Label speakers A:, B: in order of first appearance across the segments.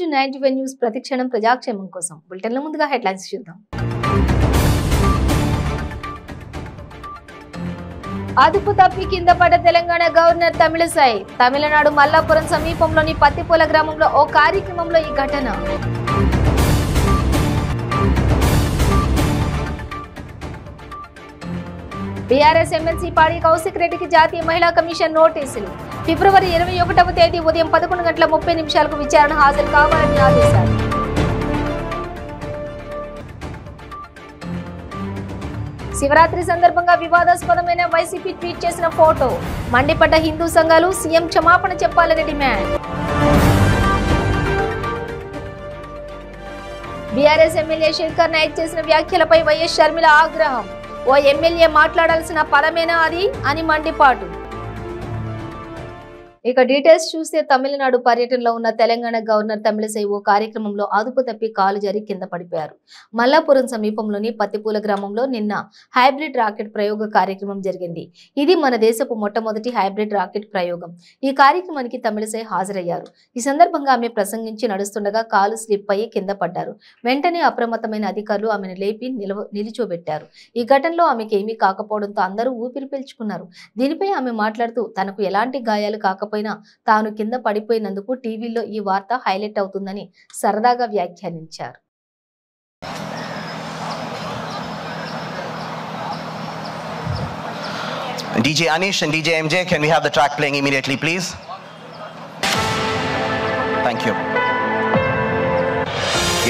A: To ninety one news ప్రతిక్షణం ప్రజాక్షేమం కోసం. బులెటిన్ల ముందుగా హెడ్లైన్స్ చూద్దాం. అదుపు తప్పి కింద పడ్డ తెలంగాణ గవర్నర్ తమిళసాయి తమిళనాడు మల్లాపురం సమీపంలోని పత్తిపోల గ్రామంలో ఓ కార్యక్రమంలో ఈ ఘటన. బీఆర్ఎస్ ఎమ్మెల్సీ పాడి కౌశిక్ రెడ్డికి జాతీయ మహిళా కమిషన్ నోటీసులు. ఫిబ్రవరి ఇరవై ఒకటవ తేదీ ఉదయం పదకొండు గంటల ముప్పై నిమిషాలకు విచారణ హాజరు కావాలని ఆదేశాలు. శివరాత్రి సందర్భంగా వివాదాస్పదమైన వైసీపీ ట్వీట్ చేసిన ఫోటో మండిపడ్డ హిందూ సంఘాలు సీఎం క్షమాపణ చెప్పాలని demand. BRS MLA Shankar Naik చేసిన వ్యాఖ్యలపై వైఎస్ షర్మిల ఆగ్రహం. ఓ ఎమ్మెల్యే మాట్లాడాల్సిన పదమేనా అది? అని మండిపాటు. ఇక డీటెయిల్స్ చూస్తే తమిళనాడు పర్యటనలో ఉన్న తెలంగాణ గవర్నర్ తమిళసై ఓ కార్యక్రమంలో అదుపు తప్పి కాలు జారి కింద పడిపోయారు. మల్లాపురం సమీపంలోని పత్తిపూల గ్రామంలో నిన్న హైబ్రిడ్ రాకెట్ ప్రయోగ కార్యక్రమం జరిగింది. ఇది మన దేశపు మొట్టమొదటి హైబ్రిడ్ రాకెట్ ప్రయోగం. ఈ కార్యక్రమానికి తమిళసై హాజరయ్యారు. ఈ సందర్భంగా ఆమె ప్రసంగించి నడుస్తుండగా కాలు స్లిప్ అయ్యి కింద పడ్డారు. వెంటనే అప్రమత్తమైన అధికారులు ఆమెను లేపి నిలవ నిలిచోబెట్టారు. ఈ ఘటనలో ఆమెకి ఏమీ కాకపోవడంతో అందరూ ఊపిరి పీల్చుకున్నారు. దీనిపై ఆమె మాట్లాడుతూ తనకు ఎలాంటి గాయాలు కాకపోయినా తాను కింద పడిపోయినందుకు టీవీలో ఈ వార్త హైలైట్ అవుతుందని సరదాగా వ్యాఖ్యానించారు
B: DJ Anish and DJ MJ, can we have the track playing immediately, please? Thank you.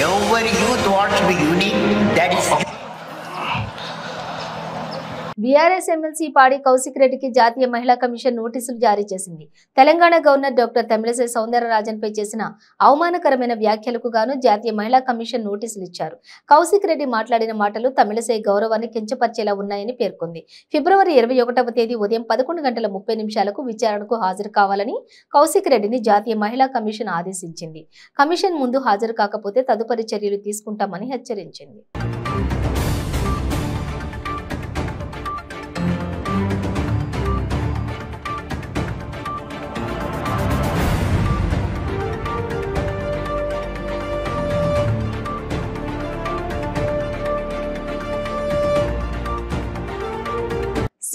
C: Your youth wants to be unique, that is
A: BRS MLC Padi Kaushik రెడ్డికి జాతీయ మహిళా కమిషన్ నోటీసులు జారీ చేసింది. తెలంగాణ గవర్నర్ డాక్టర్ తమిళసై సౌందరరాజన్ పై చేసిన అవమానకరమైన వ్యాఖ్యలకు గాను జాతీయ మహిళా కమిషన్ నోటీసులు ఇచ్చారు. కౌశిక్ రెడ్డి మాట్లాడిన మాటలు తమిళసై గౌరవాన్ని కించపరిచేలా ఉన్నాయని పేర్కొంది. ఫిబ్రవరి ఇరవై ఒకటవ తేదీ ఉదయం పదకొండు గంటల ముప్పై నిమిషాలకు విచారణకు హాజరు కావాలని కౌశిక్ రెడ్డిని జాతీయ మహిళా కమిషన్ ఆదేశించింది. కమిషన్ ముందు హాజరు కాకపోతే తదుపరి చర్యలు తీసుకుంటామని హెచ్చరించింది.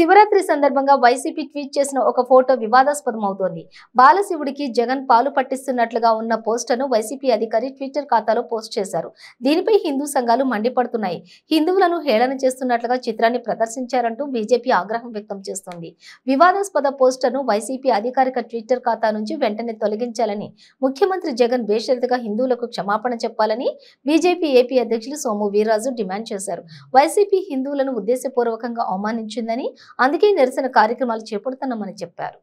A: శివరాత్రి సందర్భంగా వైసీపీ ట్వీట్ చేసిన ఒక ఫోటో వివాదాస్పదం అవుతోంది బాలశివుడికి జగన్ పాలు పట్టిస్తున్నట్లుగా ఉన్న పోస్టర్ను వైసీపీ అధికారి ట్విట్టర్ ఖాతాలో పోస్ట్ చేశారు. దీనిపై హిందూ సంఘాలు మండిపడుతున్నాయి. హిందువులను హేళన చేస్తున్నట్లుగా చిత్రాన్ని ప్రదర్శించారంటూ బీజేపీ ఆగ్రహం వ్యక్తం చేస్తోంది. వివాదాస్పద పోస్టర్ను వైసీపీ అధికారిక ట్విట్టర్ ఖాతా నుంచి వెంటనే తొలగించాలని ముఖ్యమంత్రి జగన్ బేషరతుగా హిందువులకు క్షమాపణ చెప్పాలని బీజేపీ ఏపీ అధ్యక్షులు సోము వీర్రాజు డిమాండ్ చేశారు. వైసీపీ హిందువులను ఉద్దేశపూర్వకంగా అవమానించిందని అందుకే నిరసన కార్యక్రమాలు చేపడుతున్నామని చెప్పారు.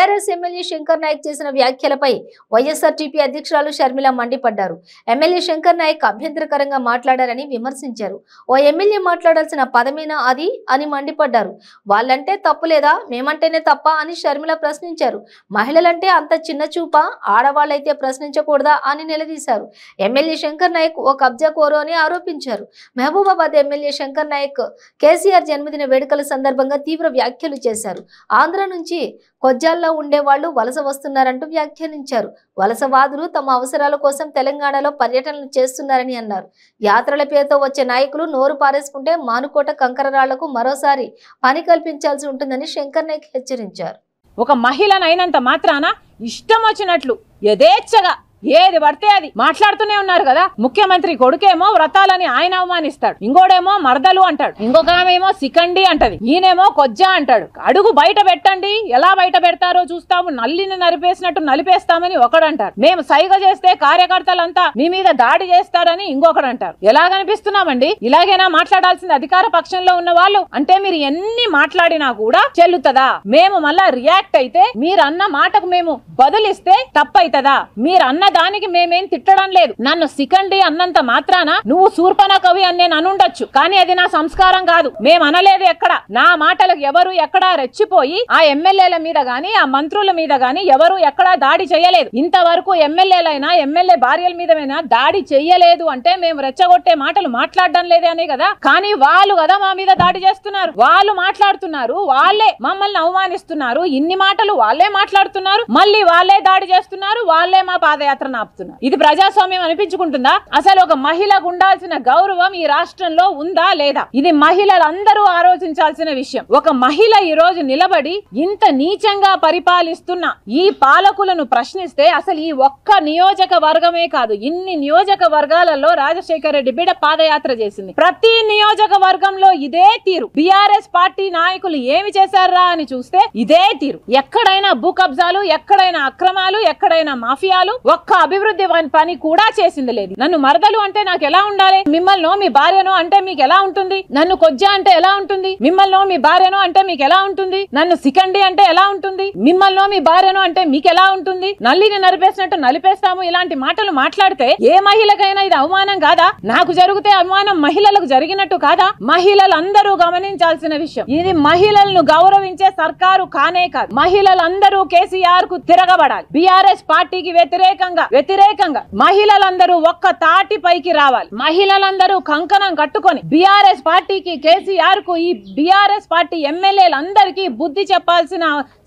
A: బీఆర్ఎస్ ఎమ్మెల్యే శంకర్ నాయక్ చేసిన వ్యాఖ్యలపై వైఎస్ఆర్టీపీ అధ్యక్షురాలు షర్మిల మండిపడ్డారు. ఎమ్మెల్యే శంకర్ నాయక్ అభ్యంతరకరంగా మాట్లాడారని విమర్శించారు. ఓ ఎమ్మెల్యే మాట్లాడాల్సిన పదమేనా అది? అని మండిపడ్డారు. వాళ్ళంటే తప్పులేదా మేమంటేనే తప్ప అని షర్మిల ప్రశ్నించారు. మహిళలంటే అంత చిన్న చూప? ఆడవాళ్ళైతే ప్రశ్నించకూడదా? అని నిలదీశారు. ఎమ్మెల్యే శంకర్ నాయక్ ఓ కబ్జా కోరు అని ఆరోపించారు. మహబూబాబాద్ ఎమ్మెల్యే శంకర్ నాయక్ కేసీఆర్ జన్మదిన వేడుకల సందర్భంగా తీవ్ర వ్యాఖ్యలు చేశారు. ఆంధ్ర నుంచి కొజ్జాల్లో ఉండేవాళ్ళు వలస వస్తున్నారంటూ వ్యాఖ్యానించారు. వలసవాదులు తమ అవసరాల కోసం తెలంగాణలో పర్యటనలు చేస్తున్నారని అన్నారు. యాత్రల పేరుతో వచ్చే నాయకులు నోరు పారేసుకుంటే మానుకోట కంకరరాళ్ళకు మరోసారి పని కల్పించాల్సి ఉంటుందని శంకర్ నాయక్ హెచ్చరించారు.
D: ఒక మహిళనైనంత మాత్రాన ఇష్టం వచ్చినట్లు యథేచ్ఛగా ఏది పడితే అది. మాట్లాడుతూనే ఉన్నారు కదా. ముఖ్యమంత్రి కొడుకేమో వ్రతాలని ఆయన అవమానిస్తాడు. ఇంకోడేమో మరదలు అంటాడు. ఇంకొక ఆమెమో సికండి అంటది. ఈయనేమో కొజ్జా అంటాడు. అడుగు బయట పెట్టండి. ఎలా బయట పెడతారో చూస్తాము. నల్లిని నలిపేసినట్టు నలిపేస్తామని ఒకడు అంటారు మేము సైగ చేస్తే కార్యకర్తలంతా మీ మీద దాడి చేస్తారని ఇంకొకడు అంటారు ఎలా కనిపిస్తున్నామండి? ఇలాగైనా మాట్లాడాల్సింది అధికార పక్షంలో ఉన్న వాళ్ళు? అంటే మీరు ఎన్ని మాట్లాడినా కూడా చెల్లుతుందా? మేము మళ్ళా రియాక్ట్ అయితే మీరు అన్న మాటకు మేము బదులిస్తే తప్పైతదా? మీరు అన్న దానికి మేమేం తిట్టడం లేదు. నన్ను సికండి అన్నంత మాత్రాన నువ్వు శూర్పణ కవి అని నేను అనుండొచ్చు. కానీ అది నా సంస్కారం కాదు. మేము అనలేదు ఎక్కడ. నా మాటలకు ఎవరు ఎక్కడా రెచ్చిపోయి ఆ ఎమ్మెల్యేల మీద గాని ఆ మంత్రుల మీద గాని ఎవరు ఎక్కడా దాడి చేయలేదు. ఇంతవరకు ఎమ్మెల్యేలైనా ఎమ్మెల్యే భార్యల మీదమైనా దాడి చెయ్యలేదు అంటే మేము రెచ్చగొట్టే మాటలు మాట్లాడడం లేదే అనే కదా. కానీ వాళ్ళు కదా మా మీద దాడి చేస్తున్నారు. వాళ్ళు మాట్లాడుతున్నారు. వాళ్ళే మమ్మల్ని అవమానిస్తున్నారు. ఇన్ని మాటలు వాళ్ళే మాట్లాడుతున్నారు. మళ్ళీ వాళ్ళే దాడి చేస్తున్నారు. వాళ్ళే మా పాదయాత్ర నాపుతున్నారు ఇది ప్రజాస్వామ్యం అనిపించుకుంటుందా? అసలు ఒక మహిళకు ఉండాల్సిన గౌరవం ఈ రాష్ట్రంలో ఉందా లేదా? ఇది మహిళలందరూ ఆలోచించాల్సిన విషయం. ఒక మహిళ ఈ రోజు నిలబడి ఇంత నీచంగా పరిపాలిస్తున్న ఈ పాలకులను ప్రశ్నిస్తే అసలు ఈ ఒక్క నియోజకవర్గమే కాదు ఇన్ని నియోజకవర్గాలలో రాజశేఖర రెడ్డి బిడ్డ పాదయాత్ర చేసింది. ప్రతి నియోజకవర్గంలో ఇదే తీరు. బిఆర్ఎస్ పార్టీ నాయకులు ఏమి చేశారా అని చూస్తే ఇదే తీరు. ఎక్కడైనా భూ కబ్జాలు ఎక్కడైనా అక్రమాలు ఎక్కడైనా మాఫియాలు ఒక్క అభివృద్ధి పని- పని కూడా చేసింది లేదు. నన్ను మరదలు అంటే నాకు ఎలా ఉండాలి? మిమ్మల్ని మీ భార్యను అంటే మీకు ఎలా ఉంటుంది? నన్ను కొజ్జా అంటే ఎలా ఉంటుంది? మిమ్మల్ని మీ భార్యను అంటే మీకు ఎలా ఉంటుంది? నన్ను సికండి అంటే ఎలా ఉంటుంది? మిమ్మల్ని మీ భార్యను అంటే మీకు ఎలా ఉంటుంది? నల్లిని నలిపేసినట్టు నలిపేస్తాము? ఇలాంటి మాటలు మాట్లాడితే ఏ మహిళకైనా ఇది అవమానం కాదా? నాకు జరిగితే అవమానం మహిళలకు జరిగినట్టు కాదా? మహిళలందరూ గమనించాల్సిన విషయం. ఇది మహిళలను గౌరవించే సర్కారు కానే కాదు. మహిళలందరూ కేసీఆర్కు తిరగబడాలి. బీఆర్ఎస్ పార్టీకి వ్యతిరేకంగా వ్యతిరేకంగా మహిళలందరూ ఒక్క తాటి పైకి రావాలి. మహిళలందరూ కంకణం కట్టుకొని బీఆర్ఎస్ పార్టీకి కేసీఆర్కు ఈ బీఆర్ఎస్ పార్టీ ఎమ్మెల్యేలందరికీ బుద్ధి చెప్పాల్సిన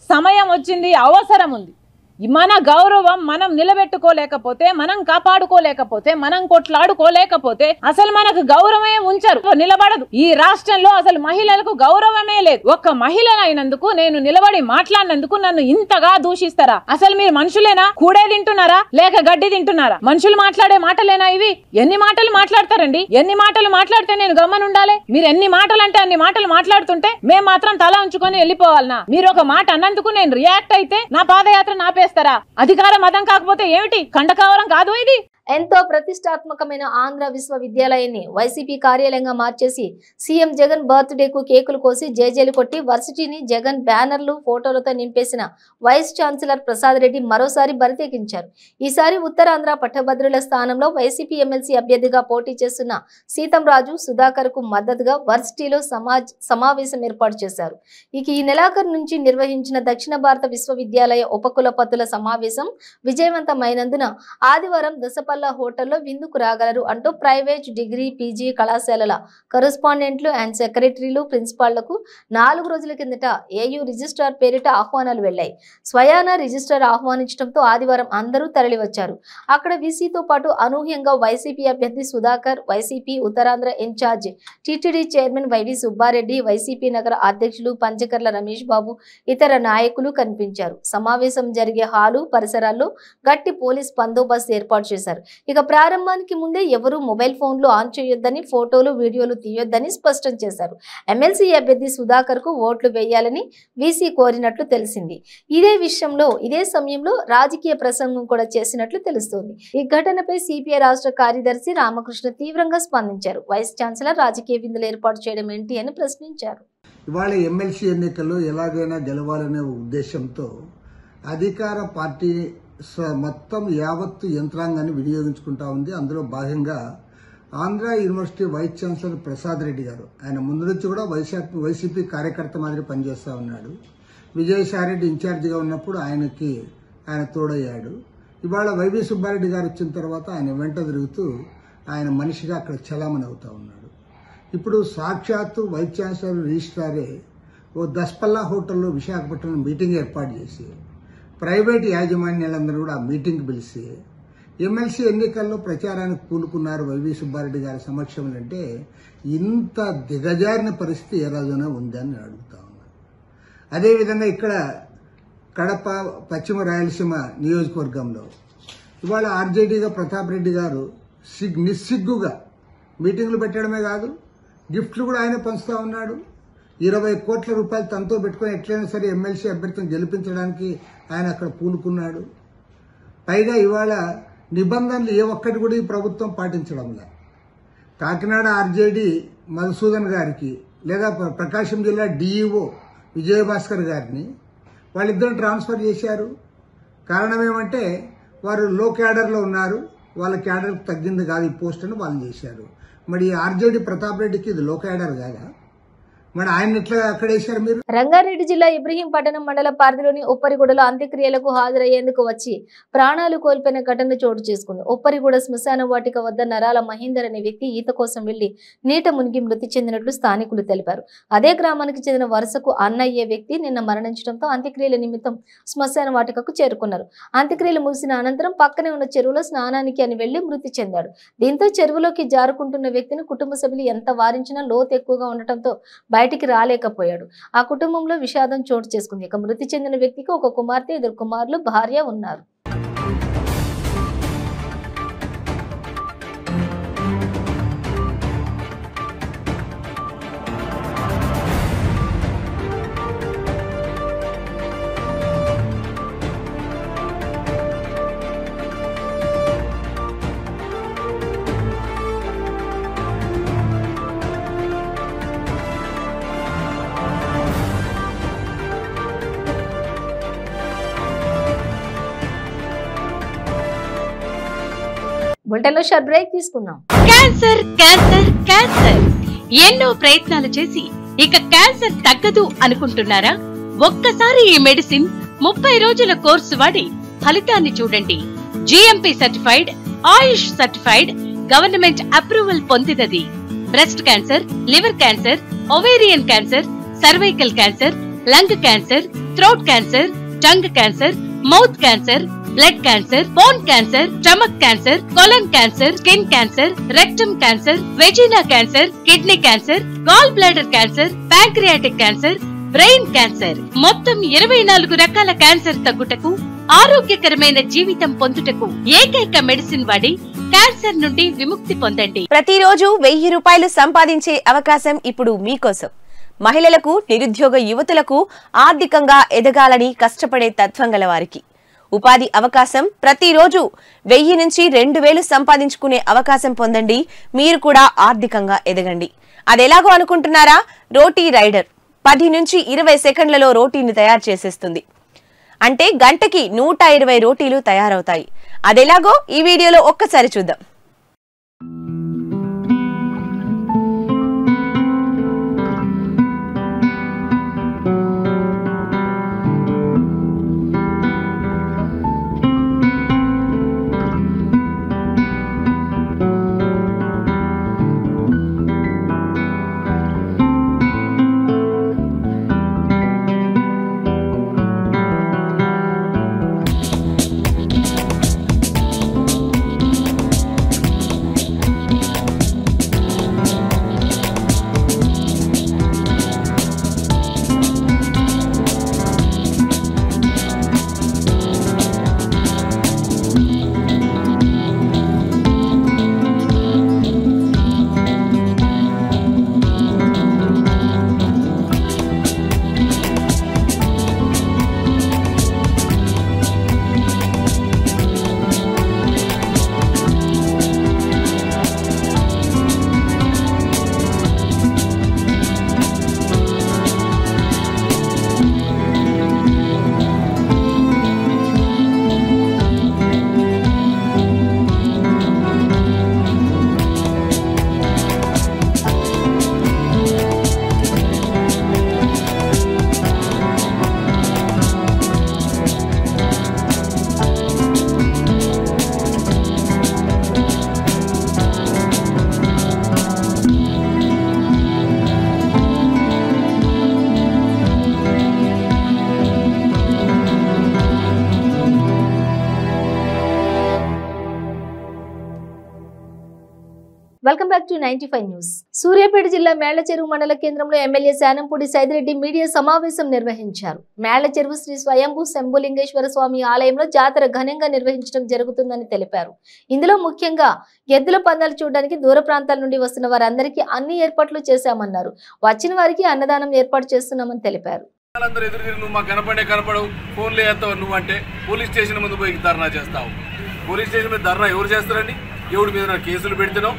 D: సమయం వచ్చింది అవసరం ఉంది. మన గౌరవం మనం నిలబెట్టుకోలేకపోతే మనం కాపాడుకోలేకపోతే మనం కొట్లాడుకోలేకపోతే అసలు మనకు గౌరవమే ఉంచరు నిలబడదు. ఈ రాష్ట్రంలో అసలు మహిళలకు గౌరవమే లేదు. ఒక్క మహిళ అయినందుకు నేను నిలబడి మాట్లాడినందుకు నన్ను ఇంతగా దూషిస్తారా? అసలు మీరు మనుషులేనా? కూడే తింటున్నారా? లేక గడ్డి తింటున్నారా? మనుషులు మాట్లాడే మాటలేనా ఇవి? ఎన్ని మాటలు మాట్లాడతారండి? ఎన్ని మాటలు మాట్లాడితే నేను గమ్మనుండాలి? ఉండాలి మీరు ఎన్ని మాటలు అంటే అన్ని మాటలు మాట్లాడుతుంటే మేము మాత్రం తల ఉంచుకొని వెళ్ళిపోవాలనా? మీరు ఒక మాట అన్నందుకు నేను రియాక్ట్ అయితే నా పాదయాత్ర చేస్తారా? అధికార మతం కాకపోతే ఏమిటి? కండకావరం కాదు ఇది.
A: ఎంతో ప్రతిష్టాత్మకమైన ఆంధ్ర విశ్వవిద్యాలయాన్ని వైసీపీ కార్యాలయంగా మార్చేసి సీఎం జగన్ బర్త్డేకు కేకులు కోసి జేజేలు కొట్టి వర్సిటీని జగన్ బ్యానర్లు ఫోటోలతో నింపేసిన వైస్ ఛాన్సలర్ ప్రసాద్ రెడ్డి మరోసారి బరితెగించారు. ఈసారి ఉత్తరాంధ్ర పట్టభద్రుల స్థానంలో వైసీపీ ఎమ్మెల్సీ అభ్యర్థిగా పోటీ చేస్తున్న సీతం రాజు సుధాకర్కు మద్దతుగా వర్సిటీలో సమాజ్ సమావేశం ఏర్పాటు చేశారు. ఇక ఈ నెలాఖరు నుంచి నిర్వహించిన దక్షిణ భారత విశ్వవిద్యాలయ ఉపకులపతుల సమావేశం విజయవంతమైనందున ఆదివారం దశపల్ల హోటల్లో విందుకు రాగలరు అంటూ ప్రైవేట్ డిగ్రీ పీజీ కళాశాలల కరస్పాండెంట్లు అండ్ సెక్రటరీలు ప్రిన్సిపాళ్ళకు నాలుగు రోజుల కిందట ఏయూ రిజిస్ట్రార్ పేరిట ఆహ్వానాలు వెళ్ళాయి స్వయాన రిజిస్ట్రార్ ఆహ్వానించడంతో ఆదివారం అందరూ తరలివచ్చారు. అక్కడ వీసీతో పాటు అనూహ్యంగా వైసీపీ అభ్యర్థి Sudhakar YCP Uttarandhra in charge TTD chairman YV Subba Reddy YCP నగర అధ్యక్షులు పంచకర్ల రమేష్ బాబు ఇతర నాయకులు కనిపించారు. సమావేశం జరిగే హాలు పరిసరాల్లో గట్టి పోలీస్ బందోబస్తు ఏర్పాటు చేశారు. ఇక ప్రారంభానికి ముందే ఎవరూ మొబైల్ ఫోన్లు ఆన్ చేయొద్దని ఫోటోలు వీడియోలు తీయొద్దని స్పష్టం చేశారు. ఎమ్మెల్సీ అభ్యర్థి సుధాకర్కు ఓట్లు వేయాలని వీసీ కోరినట్లు తెలిసింది. ఇదే విషయంలో ఇదే సమయంలో రాజకీయ ప్రసంగం కూడా చేసినట్లు తెలుస్తోంది. ఈ ఘటనపై సిపిఐ రాష్ట్ర కార్యదర్శి రామకృష్ణ తీవ్రంగా స్పందించారు. వైస్ ఛాన్సలర్ రాజకీయ విందులు ఏర్పాటు చేయడం ఏంటి అని ప్రశ్నించారు.
E: ఇవాళ ఎమ్మెల్సీ ఎన్నికల్లో ఎలాగైనా గెలవాలనే ఉద్దేశంతో అధికార పార్టీ మొత్తం యావత్తు యంత్రాంగాన్ని వినియోగించుకుంటా ఉంది. అందులో భాగంగా Andhra university vice chancellor Prasad Reddy గారు. ఆయన ముందు నుంచి కూడా వైసీపీ వైసీపీ కార్యకర్త మాదిరి పనిచేస్తూ ఉన్నాడు. విజయసాయిరెడ్డి ఇన్ఛార్జిగా ఉన్నప్పుడు ఆయనకి ఆయన తోడయ్యాడు. ఇవాళ వైవి సుబ్బారెడ్డి గారు వచ్చిన తర్వాత ఆయన వెంట తిరుగుతూ ఆయన మనిషిగా అక్కడ చలామణి అవుతూ ఉన్నాడు. ఇప్పుడు సాక్షాత్తు వైస్ ఛాన్సలర్ రిజిస్ట్రారే ఓ దస్పల్లా హోటల్లో విశాఖపట్నం మీటింగ్ ఏర్పాటు చేసి ప్రైవేట్ యాజమాన్యాలందరూ కూడా ఆ మీటింగ్ పిలిచి ఎమ్మెల్సీ ఎన్నికల్లో ప్రచారానికి పూనుకున్నారు వైవి సుబ్బారెడ్డి గారి సమక్షంలో అంటే ఇంత దిగజారిన పరిస్థితి ఏ రోజున ఉందని నేను అడుగుతా ఉన్నాను అదేవిధంగా ఇక్కడ కడప పశ్చిమ రాయలసీమ నియోజకవర్గంలో ఇవాళ ఆర్జేడీగా ప్రతాప్ రెడ్డి గారు సిగ్ నిస్సిగ్గుగా మీటింగ్లు పెట్టడమే కాదు గిఫ్ట్లు కూడా ఆయన పంచుతూ ఉన్నాడు. ఇరవై కోట్ల రూపాయలు తనతో పెట్టుకుని ఎట్లయినా సరే ఎమ్మెల్సీ అభ్యర్థిని గెలిపించడానికి ఆయన అక్కడ పూనుకున్నాడు. పైగా ఇవాళ నిబంధనలు ఏ ఒక్కటి కూడా ఈ ప్రభుత్వం పాటించడంలా. కాకినాడ ఆర్జేడీ మధుసూదన్ గారికి లేదా ప్రకాశం జిల్లా డిఈఓ విజయభాస్కర్ గారిని వాళ్ళిద్దరు ట్రాన్స్ఫర్ చేశారు. కారణం ఏమంటే వారు లో క్యాడర్లో ఉన్నారు. వాళ్ళ క్యాడర్ తగ్గింది కాదు ఈ పోస్ట్ అని వాళ్ళు చేశారు. మరి ఆర్జేడి ప్రతాప్ రెడ్డికి ఇది లో క్యాడర్ కాదా? మరి ఆయన అక్కడ వేశారు మీరు?
A: రంగారెడ్డి జిల్లా ఇబ్రహీంపట్నం మండల పరిధిలోని ఉప్పరిగూడలో అంత్యక్రియలకు హాజరయ్యేందుకు వచ్చి ప్రాణాలు కోల్పోయిన ఘటన చోటు చేసుకుంది. ఉప్పరిగూడ శ్మశాన వాటిక వద్ద నరాల మహేందర్ అనే వ్యక్తి ఈత కోసం వెళ్ళి నీట మునిగి మృతి చెందినట్లు స్థానికులు తెలిపారు. అదే గ్రామానికి చెందిన వరుసకు అన్నయ్యే వ్యక్తి నిన్న మరణించడంతో అంత్యక్రియల నిమిత్తం శ్మశాన వాటికకు చేరుకున్నారు. అంత్యక్రియలు ముగిసిన అనంతరం పక్కనే ఉన్న చెరువులో స్నానానికి అని వెళ్ళి మృతి చెందాడు. దీంతో చెరువులోకి జారుకుంటున్న వ్యక్తిని కుటుంబ సభ్యులు ఎంత వారించినా లోతు ఎక్కువగా ఉండటంతో బయటికి రాలేకపోయాడు. ఆ కుటుంబంలో విషాదం చోటు చేసుకుంది. ఇక మృతి చెందిన వ్యక్తికి ఒక కుమార్తె ఇద్దరు కుమారులు భార్య ఉన్నారు. బులెటిన్లో షార్ట్ బ్రేక్ తీసుకుందాం.
F: Cancer cancer cancer. ఎన్నో ప్రయత్నాలు చేసి ఇక క్యాన్సర్ తగ్గదు అనుకుంటున్నారా? ఒక్కసారి ఈ మెడిసిన్ ముప్పై రోజుల కోర్సు వాడి ఫలితాన్ని చూడండి. GMP certified AYUSH certified government approval పొందినది. Breast cancer liver cancer ovarian cancer cervical cancer lung cancer throat cancer tongue cancer mouth cancer blood cancer bone cancer stomach cancer colon cancer skin cancer rectum cancer vagina cancer kidney cancer gall bladder cancer pancreatic cancer brain cancer. మొత్తం ఇరవై నాలుగు రకాల cancer తగ్గుటకు ఆరోగ్యకరమైన జీవితం పొందుటకు ఏకైక medicine వాడి cancer నుండి విముక్తి పొందండి.
G: ప్రతిరోజు వెయ్యి రూపాయలు సంపాదించే అవకాశం ఇప్పుడు మీకోసం. మహిళలకు నిరుద్యోగ యువతులకు ఆర్థికంగా ఎదగాలని కష్టపడే తత్వం గల వారికి. ఉపాధి అవకాశం ప్రతిరోజు వెయ్యి నుంచి రెండు వేలు సంపాదించుకునే అవకాశం పొందండి. మీరు కూడా ఆర్థికంగా ఎదగండి. అదెలాగో అనుకుంటున్నారా? రోటీ రైడర్ పది నుంచి ఇరవై సెకండ్లలో రోటీని తయారు చేసేస్తుంది. అంటే గంటకి నూట ఇరవై రోటీలు తయారవుతాయి. అదెలాగో ఈ వీడియోలో ఒక్కసారి చూద్దాం.
A: Ninety five news. సూర్యాపేట జిల్లా మేళ్ళచెరువు మండల కేంద్రంలో ఎమ్మెల్యే శానంపూడి సైదిరెడ్డి మీడియా సమావేశం నిర్వహించారు. మేళ్ళచెరువు శ్రీ స్వయంభూ శంభులింగేశ్వర స్వామి ఆలయంలో జాతర ఘనంగా నిర్వహించడం జరుగుతుందని తెలిపారు. ఇందులో ముఖ్యంగా ఎద్దుల పందాలు చూడడానికి దూర ప్రాంతాల నుండి వస్తున్న వారందరికీ అన్ని ఏర్పాట్లు చేశామన్నారు. వచ్చిన వారికి అన్నదానం ఏర్పాటు చేస్తున్నామని తెలిపారు.
H: అందరూ ఎదురు తిరిగి నువ్వు మాకు కనపడే కనపడవు. ఫోన్లు నువ్వు అంటే పోలీస్ స్టేషన్ ముందు పోయి ధర్నా చేస్తావు. పోలీస్ స్టేషన్ మీద ధర్నా ఎవరు చేస్తారండి? ఎవడి మీద కేసులు పెడితేనో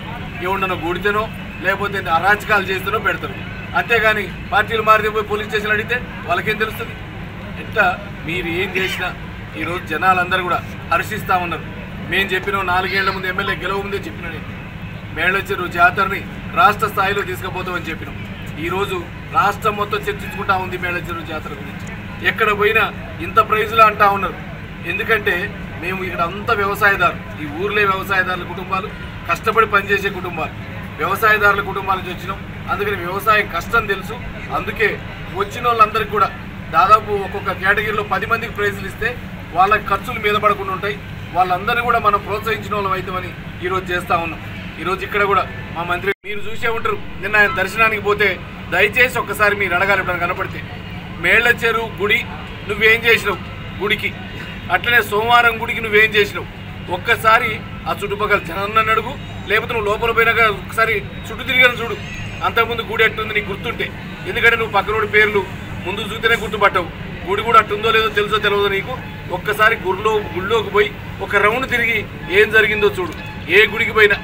H: ఎవడన్నా గుడితేనో లేకపోతే అరాచకాలు చేస్తేనో పెడతారు. అంతేగాని పార్టీలు మారితే పోయి పోలీస్ స్టేషన్ అడిగితే వాళ్ళకేం తెలుస్తుంది? ఎంత మీరు ఏం చేసినా ఈరోజు జనాలందరూ కూడా హర్షిస్తూ ఉన్నారు. మేము చెప్పిన నాలుగేళ్ళ ముందు ఎమ్మెల్యే గెలవ ముందే చెప్పిన నేను. జాతరని రాష్ట్ర స్థాయిలో తీసుకుపోతామని చెప్పినాం. ఈరోజు రాష్ట్రం మొత్తం చర్చించుకుంటా ఉంది మేళచెరువు జాతర గురించి. ఎక్కడ పోయినా ఇంత ప్రైజులు అంటా ఉన్నారు. ఎందుకంటే మేము ఇక్కడ అంత వ్యవసాయదారు. ఈ ఊర్లే వ్యవసాయదారుల కుటుంబాలు. కష్టపడి పనిచేసే కుటుంబాలు వ్యవసాయదారుల కుటుంబాల నుంచి వచ్చినాం. అందుకని వ్యవసాయం కష్టం తెలుసు. అందుకే వచ్చిన వాళ్ళందరికీ కూడా దాదాపు ఒక్కొక్క కేటగిరీలో పది మందికి ప్రైజులు ఇస్తే వాళ్ళ ఖర్చులు మీద పడకుండా ఉంటాయి. వాళ్ళందరినీ కూడా మనం ప్రోత్సహించిన వాళ్ళం అవుతామని ఈరోజు చేస్తూ ఉన్నాం. ఈరోజు ఇక్కడ కూడా మా మంత్రి మీరు చూసే ఉంటారు. నిన్న ఆయన దర్శనానికి పోతే దయచేసి ఒక్కసారి మీరు అడగాలి ఇప్పుడు కనపడితే. మేళ్ళ చెరువు గుడి నువ్వేం చేసినావు? గుడికి. అట్లనే సోమవారం గుడికి నువ్వేం చేసినావు? ఒక్కసారి ఆ చుట్టుపక్కల జనాన్ని అడుగు లేకపోతే నువ్వు లోపల పోయినాక ఒకసారి చుట్టూ తిరిగాను చూడు. అంతకుముందు గుడి అట్టుంది నీకు గుర్తుంటే. ఎందుకంటే నువ్వు పక్కనోడి పేర్లు ముందు చూస్తేనే గుర్తుపట్టవు. గుడి కూడా అట్టుందో లేదో తెలుసో తెలియదో నీకు. ఒక్కసారి గుడిలో గుళ్ళోకి పోయి ఒక రౌండ్ తిరిగి ఏం జరిగిందో చూడు. ఏ గుడికి పోయినా.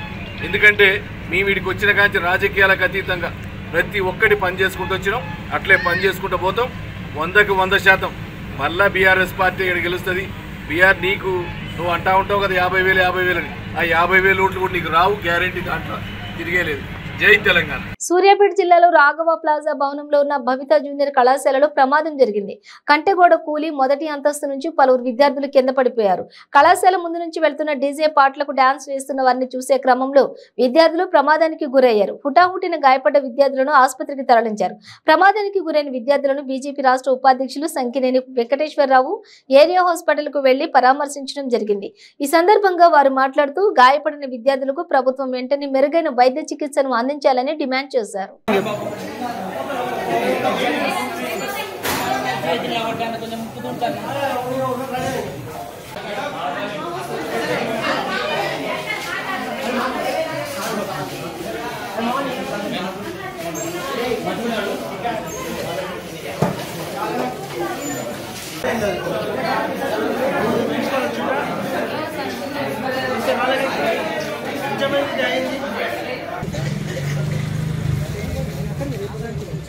H: ఎందుకంటే మేము వీడికి వచ్చిన కాంచి రాజకీయాలకు అతీతంగా ప్రతి ఒక్కటి పని చేసుకుంటూ వచ్చినాం. అట్లే పని చేసుకుంటూ పోతాం. వందకు వంద శాతం. మళ్ళా బీఆర్ఎస్ పార్టీ ఇక్కడ గెలుస్తుంది. బీఆర్ నీకు నువ్వు అంటా ఉంటావు కదా యాభై వేలు యాభై వేలు అని. ఆ యాభై వేలు ఓట్లు కూడా నీకు రావు గ్యారంటీ దాంట్లో తిరిగే లేదు జై తెలంగాణ.
A: సూర్యాపేట జిల్లాలో రాఘవ ప్లాజా భవనంలో ఉన్న భవిత జూనియర్ కళాశాలలో ప్రమాదం జరిగింది. కంటెగోడ కూలి మొదటి అంతస్తు నుంచి పలువురు విద్యార్థులు కింద పడిపోయారు. కళాశాల ముందు నుంచి వెళ్తున్న డీజే పాటలకు డాన్స్ వేస్తున్న వారిని చూసే క్రమంలో విద్యార్థులు ప్రమాదానికి గురయ్యారు. హుటాహుటిన గాయపడ్డ విద్యార్థులను ఆసుపత్రికి తరలించారు. ప్రమాదానికి గురైన విద్యార్థులను బీజేపీ రాష్ట్ర ఉపాధ్యక్షులు సంకినేని వెంకటేశ్వరరావు ఏరియా హాస్పిటల్కు వెళ్ళి పరామర్శించడం జరిగింది. ఈ సందర్భంగా వారు మాట్లాడుతూ గాయపడిన విద్యార్థులకు ప్రభుత్వం వెంటనే మెరుగైన వైద్య చికిత్సను అందించాలని డిమాండ్ చేశారు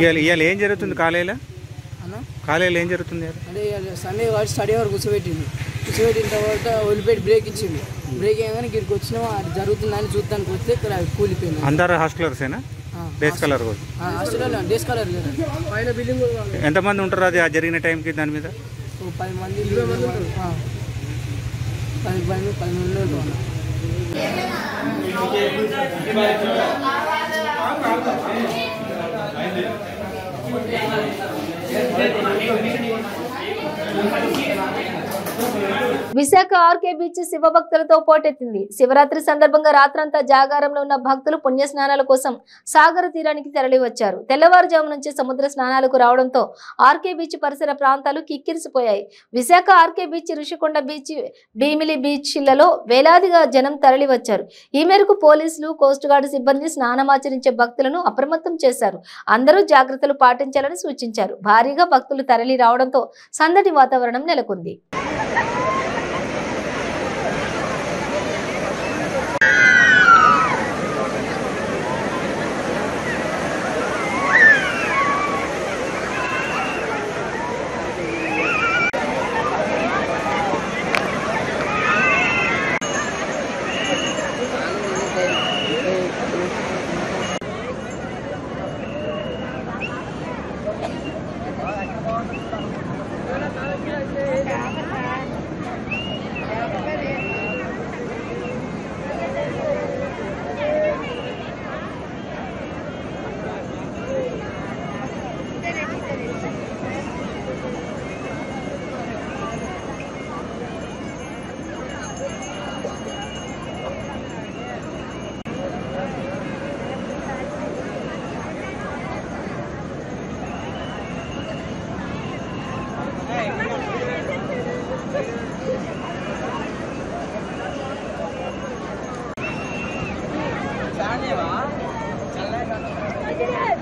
I: ఇవాళ ఏం జరుగుతుంది కాలేజీలో కాలేజీలో ఏం జరుగుతుంది?
J: అంటే సండే వాడు స్టడీ వరకు కూర్చోబెట్టిండు. కూర్చోబెట్టిన తర్వాత వదిలిపెట్టి బ్రేక్ ఇచ్చిండు. బ్రేక్ అయ్యాగానే ఇక్కడికి వచ్చినాం అది జరుగుతుందని చూడటానికి వస్తే ఇక్కడ కూలిపోయింది.
I: అందరు హాస్టలర్సేనా? డేస్ కలర్ ఎంతమంది ఉంటారు అది ఆ జరిగిన టైంకి దాని మీద?
J: ఓ పది మంది పది పది మంది Thank you.
A: Visakha RK beach శివభక్తులతో పోటెత్తింది. శివరాత్రి సందర్భంగా రాత్రంతా జాగారంలో ఉన్న భక్తులు పుణ్య స్నానాల కోసం సాగర తీరానికి తరలి వచ్చారు తెల్లవారుజాము నుంచి సముద్ర స్నానాలకు రావడంతో ఆర్కే బీచ్ పరిసర ప్రాంతాలు కిక్కిరిసిపోయాయి. Visakha RK beach Rushikonda beach Bheemili బీచ్లలో వేలాదిగా జనం తరలి వచ్చారు ఈ మేరకు పోలీసులు కోస్ట్ గార్డు సిబ్బంది స్నానమాచరించే భక్తులను అప్రమత్తం చేశారు. అందరూ జాగ్రత్తలు పాటించాలని సూచించారు. భారీగా భక్తులు తరలి రావడంతో సందడి వాతావరణం నెలకొంది.
J: 你吧，来，走起来。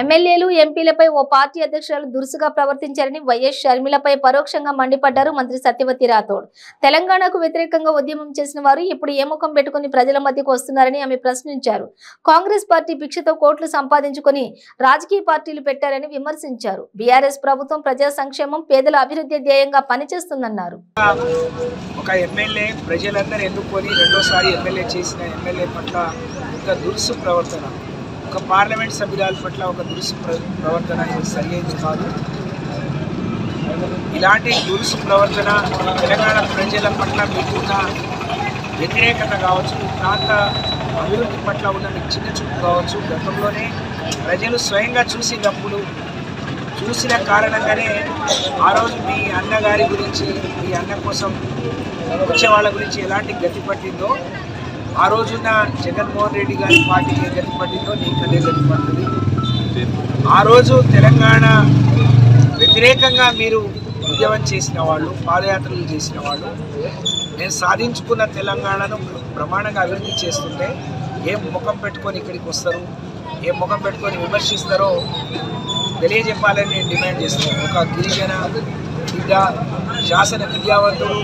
A: ఎమ్మెల్యేలు ఎంపీలపై ఓ పార్టీ అధ్యక్షురాలు దురుసుగా ప్రవర్తించారని వైఎస్ షర్మిలపై పరోక్షంగా మండిపడ్డారు మంత్రి సత్యవతి రాథోడ్. తెలంగాణకు వ్యతిరేకంగా ఉద్యమం చేసిన వారు ఇప్పుడు ఏ ముఖం పెట్టుకుని ప్రజల మధ్యకు వస్తున్నారని ఆమె ప్రశ్నించారు. కాంగ్రెస్ పార్టీ భిక్షతో కోట్లు సంపాదించుకుని రాజకీయ పార్టీలు పెట్టారని విమర్శించారు. బీఆర్ఎస్ ప్రభుత్వం ప్రజా సంక్షేమం పేదల అభివృద్ధి ధ్యేయంగా పనిచేస్తుందన్నారు.
K: ఒక ఎమ్మెల్యే ప్రజలందరూ ఎన్నుకొని రెండోసారి ఎమ్మెల్యే చేసిన ఎమ్మెల్యే పట్ల దురుసు ప్రవర్తన? ఒక పార్లమెంట్ సభ్యురాల పట్ల ఒక దురుసు ప్రవర్తన ఇది సరియైనది కాదు. ఇలాంటి దురుసు ప్రవర్తన తెలంగాణ ప్రజల పట్ల మీకున్న వ్యతిరేకత కావచ్చు ప్రాంత అభివృద్ధి పట్ల ఉన్న చిన్న చూపు కావచ్చు గతంలోనే ప్రజలు స్వయంగా చూసినప్పుడు చూసిన కారణంగానే ఆ రోజు మీ అన్నగారి గురించి మీ అన్న కోసం వచ్చే వాళ్ళ గురించి ఎలాంటి గతి పట్టిందో ఆ రోజున జగన్మోహన్ రెడ్డి గారి పార్టీ ఏ గతి పట్టిందో నీకు అదే ఆ రోజు తెలంగాణ వ్యతిరేకంగా మీరు ఉద్యమం చేసిన వాళ్ళు పాదయాత్రలు చేసిన వాళ్ళు నేను సాధించుకున్న తెలంగాణను ప్రమాణంగా అభివృద్ధి చేస్తుంటే ఏం ముఖం పెట్టుకొని ఇక్కడికి వస్తారు? ఏ ముఖం పెట్టుకొని విమర్శిస్తారో తెలియజెప్పాలని నేను డిమాండ్ చేస్తున్నాను. ఒక గిరిజన బిడ్డ శాసన విద్యావంతుడు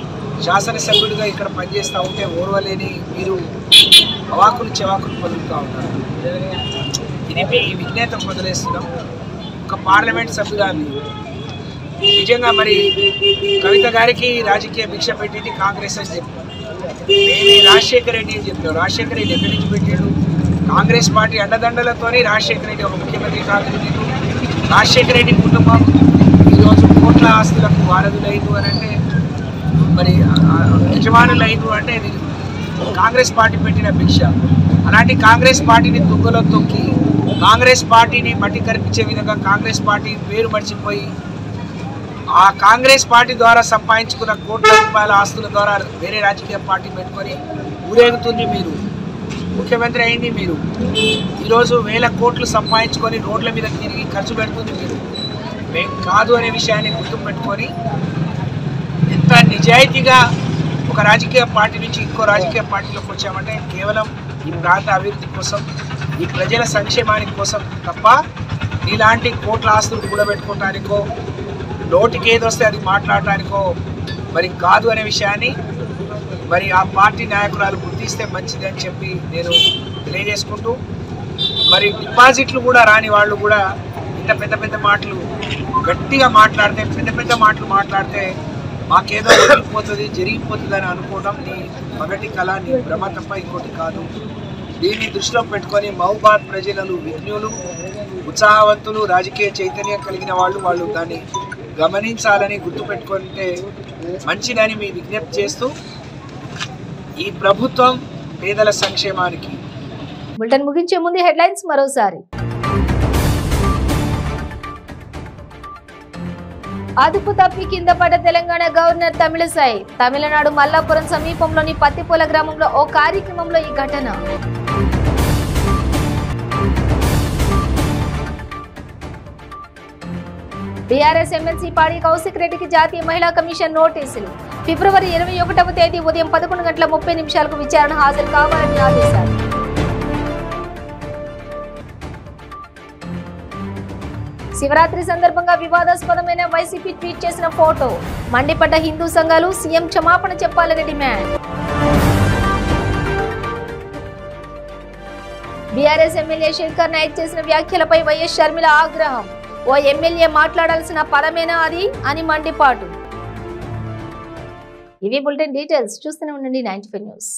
K: శాసనసభ్యుడిగా ఇక్కడ పనిచేస్తూ ఉంటే ఓర్వలేని మీరు అవాకులు చెవాకులు పొందుతూ ఉన్నారు ఇది మీ విజ్ఞత వదిలేస్తున్నాం ఒక పార్లమెంట్ సభ్యురాన్ని నిజంగా మరి కవిత గారికి రాజకీయ భిక్ష పెట్టింది కాంగ్రెస్ అని చెప్పారు. మేమే రాజశేఖర రెడ్డి అని చెప్పారు. రాజశేఖర రెడ్డి ఎక్కడి నుంచి పెట్టాడు? కాంగ్రెస్ పార్టీ అండదండలతోనే రాజశేఖర రెడ్డి ఒక ముఖ్యమంత్రి కాంగ్రెస్ రాజశేఖర రెడ్డి కుటుంబం. ఈరోజు కోట్ల ఆస్తులకు వారధులైదు అని అంటే మరి యజమానులైదు అంటే కాంగ్రెస్ పార్టీ పెట్టిన భిక్ష. అలాంటి కాంగ్రెస్ పార్టీని దుగ్గలో తొక్కి కాంగ్రెస్ పార్టీని మట్టి కనిపించే విధంగా కాంగ్రెస్ పార్టీ పేరు మర్చిపోయి ఆ కాంగ్రెస్ పార్టీ ద్వారా సంపాదించుకున్న కోట్ల రూపాయల ఆస్తుల ద్వారా వేరే రాజకీయ పార్టీ పెట్టుకొని ఊరేగుతుంది మీరు. ముఖ్యమంత్రి అయింది మీరు. ఈరోజు వేల కోట్లు సంపాదించుకొని రోడ్ల మీద తిరిగి ఖర్చు పెడుతుంది మీరు. కాదు అనే విషయాన్ని గుర్తుపెట్టుకొని నిజాయితీగా ఒక రాజకీయ పార్టీ నుంచి ఇంకో రాజకీయ పార్టీలోకి వచ్చామంటే కేవలం ఈ ప్రాంత అభివృద్ధి కోసం ఈ ప్రజల సంక్షేమానికి కోసం తప్ప ఇలాంటి కోట్ల ఆస్తులు కూడబెట్టుకోవటానికో నోటికి ఏదొస్తే అది మాట్లాడటానికో మరి కాదు అనే విషయాన్ని మరి ఆ పార్టీ నాయకురాలు గుర్తిస్తే మంచిది అని చెప్పి నేను తెలియజేసుకుంటూ మరి డిపాజిట్లు కూడా రాని వాళ్ళు కూడా ఇంత పెద్ద పెద్ద మాటలు గట్టిగా మాట్లాడితే పెద్ద పెద్ద మాటలు మాట్లాడితే మాకేదో జరిగిపోతుంది జరిగిపోతుంది అని అనుకోవడం నీ మొదటి కళ నీ భ్రమ తప్ప ఇంకోటి కాదు. దీన్ని దృష్టిలో పెట్టుకొని మహుబాద్ ప్రజలు విజ్ఞులు ఉత్సాహవంతులు రాజకీయ చైతన్యం కలిగిన వాళ్ళు వాళ్ళు దాన్ని గమనించాలని గుర్తుపెట్టుకుంటే మంచిదని మీ విజ్ఞప్తి చేస్తూ ఈ ప్రభుత్వం పేదల సంక్షేమానికి.
A: బులెటిన్ ముగించే ముందు హెడ్లైన్స్ మరోసారి. అదుపు తప్పి కింద పడ్డ తెలంగాణ గవర్నర్ తమిళసాయి తమిళనాడు మల్లాపురం సమీపంలోని పత్తిపూల గ్రామంలో ఓ కార్యక్రమంలో ఈ ఘటన. బీఆర్ఎస్ ఎమ్మెల్సీ పాడి కౌశిక్ రెడ్డికి జాతీయ మహిళా కమిషన్ నోటీసులు. ఫిబ్రవరి ఇరవై ఒకటవ తేదీ ఉదయం పదకొండు గంటల ముప్పై నిమిషాలకు విచారణ హాజరు కావాలని ఆదేశాలు. శివరాత్రి సందర్భంగా వివాదాస్పదమైన వైసీపీ ట్వీట్ చేసిన ఫోటో. మండిపడ్డ హిందూ సంఘాలు సీఎం క్షమాపణ చెప్పాలని demand. BRS MLA Shankar Nayak చేసిన వ్యాఖ్యలపై వైఎస్ షర్మిల ఆగ్రహం. ఓ ఎమ్మెల్యే మాట్లాడాల్సిన పదమేనా అది? అని మండిపాటు. ఇవి బులెటిన్ డీటెయిల్స్. చూస్తూనే ఉండండి నైన్టీ న్యూస్.